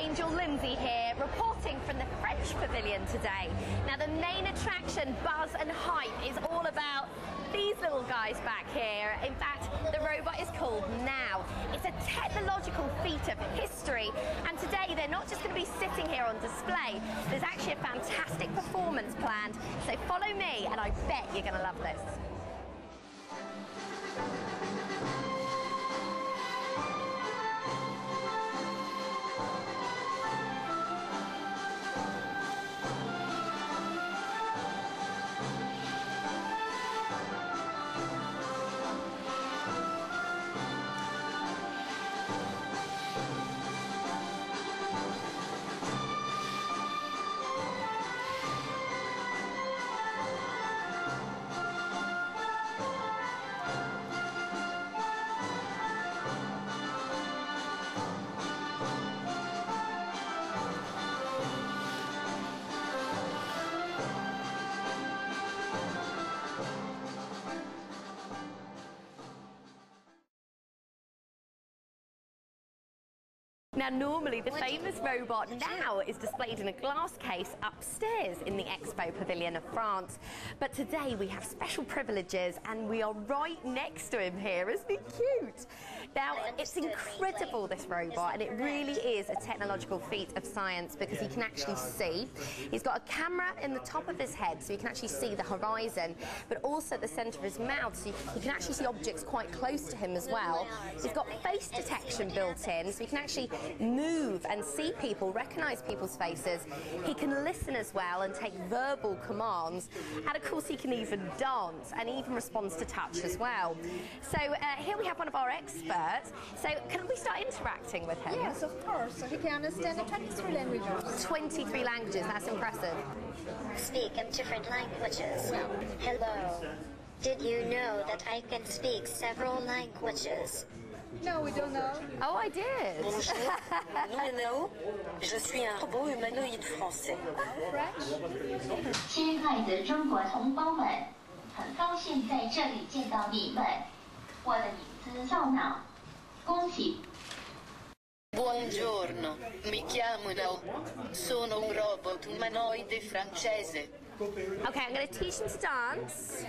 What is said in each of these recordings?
Angel Lindsey here, reporting from the French Pavilion today. Now, the main attraction, Buzz and Hype, is all about these little guys back here. In fact, the robot is called Nao. It's a technological feat of history, and today they're not just going to be sitting here on display. There's actually a fantastic performance planned. So follow me, and I bet you're going to love this. Now, normally the famous robot Nao is displayed in a glass case upstairs in the Expo Pavilion of France. But today we have special privileges and we are right next to him here. Isn't he cute? Now, it's incredible, this robot, and it really is a technological feat of science because he can actually see. He's got a camera in the top of his head so he can actually see the horizon, but also at the centre of his mouth so he can actually see objects quite close to him as well. He's got face detection built in so he can actually move and see people, recognise people's faces. He can listen as well and take verbal commands. And of course, he can even dance and even responds to touch as well. So uh, here we have one of our experts. So can we start interacting with him? Yes, of course. So he can understand 23 languages. 23 languages, that's impressive. Speak in different languages. Hello. Did you know that I can speak several languages? No, we don't know. Oh, I did. Bonjour, Hello. Je suis un robot humanoïde français. French? 亲爱的中国同胞们，很高兴在这里见到你们。我的名字叫脑， 恭喜 Buongiorno, mi chiamo Nao. Sono un robot umanoide francese. Okay, I'm to teach him to dance.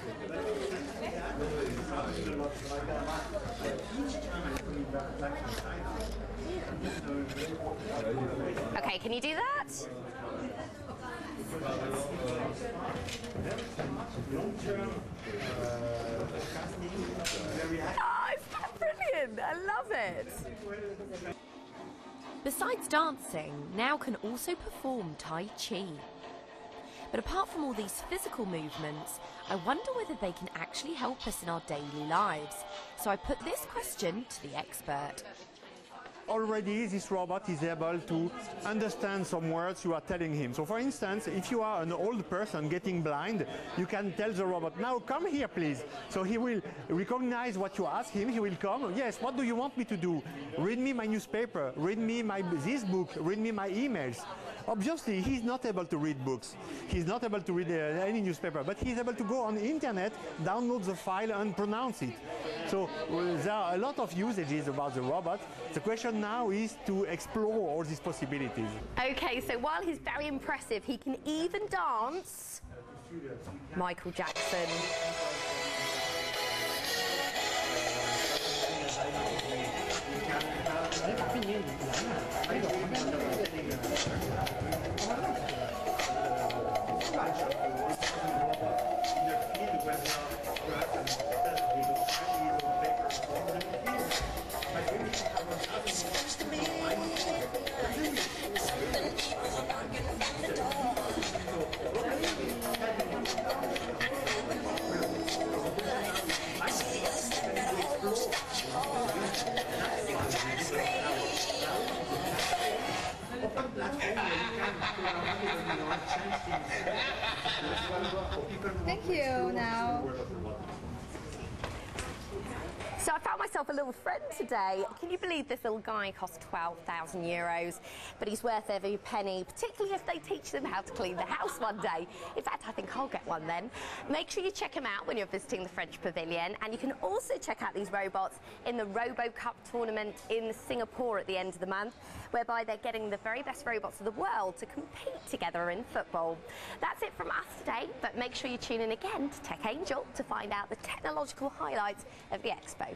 Okay, can you do that? Oh, Besides dancing, Nao can also perform Tai Chi. But apart from all these physical movements, I wonder whether they can actually help us in our daily lives. So I put this question to the expert. Already this robot is able to understand some words you are telling him. So for instance, if you are an old person getting blind, you can tell the robot, Nao come here please. So he will recognize what you ask him, he will come, yes, what do you want me to do? Read me my newspaper, read me my, this book, read me my emails. Obviously, he's not able to read books. He's not able to read uh, any newspaper, but he's able to go on the internet, download the file, and pronounce it. So uh, there are a lot of usages about the robot. The question now is to explore all these possibilities. Okay, so while he's very impressive, he can even dance. Michael Jackson. Thank you. Now, I found myself a little friend today. Can you believe this little guy cost 12,000 euros? But he's worth every penny, particularly if they teach them how to clean the house one day. In fact, I think I'll get one then. Make sure you check him out when you're visiting the French Pavilion. And you can also check out these robots in the RoboCup tournament in Singapore at the end of the month, whereby they're getting the very best robots of the world to compete together in football. That's it from us today, but make sure you tune in again to Tech Angel to find out the technological highlights of the expo.